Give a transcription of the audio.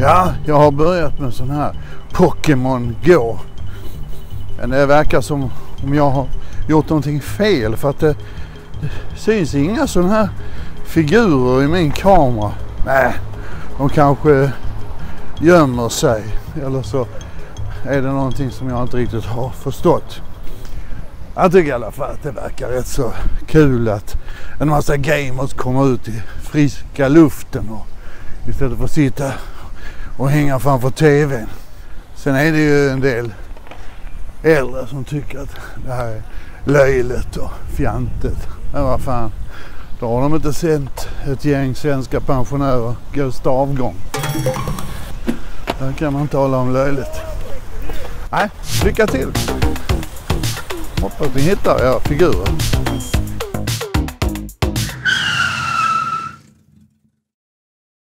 Ja, jag har börjat med sån här Pokémon Go. Men det verkar som om jag har gjort någonting fel för att det, det syns inga sådana här figurer i min kamera. Nej, de kanske gömmer sig eller så är det någonting som jag inte riktigt har förstått. Jag tycker i alla fall att det verkar rätt så kul att en massa gamers kommer ut i friska luften och istället för att sitta och hänga framför tvn. Sen är det ju en del äldre som tycker att det här är löjligt och fjantigt. Men vad fan, då har de inte sett ett gäng svenska pensionärer gå stavgång. Där kan man tala om löjligt. Nej, lycka till! Hoppas ni hittar era figurer.